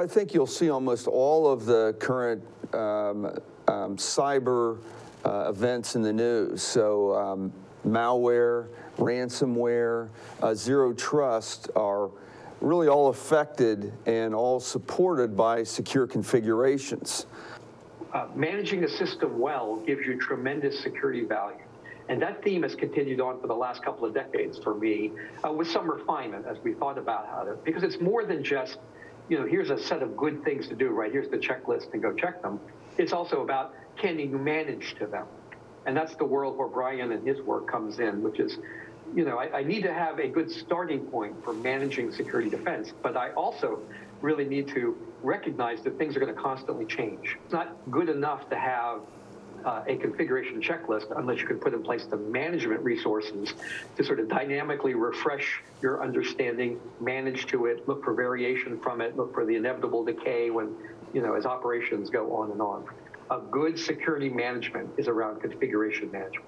I think you'll see almost all of the current um, um, cyber uh, events in the news. So um, malware, ransomware, uh, zero trust are really all affected and all supported by secure configurations. Uh, managing a system well gives you tremendous security value. And that theme has continued on for the last couple of decades for me, uh, with some refinement as we thought about how to, because it's more than just, you know, here's a set of good things to do, right? Here's the checklist and go check them. It's also about can you manage to them? And that's the world where Brian and his work comes in, which is, you know, I, I need to have a good starting point for managing security defense, but I also really need to recognize that things are going to constantly change. It's not good enough to have uh, a configuration checklist unless you can put in place the management resources to sort of dynamically refresh your understanding, manage to it, look for variation from it, look for the inevitable decay when, you know, as operations go on and on. A good security management is around configuration management.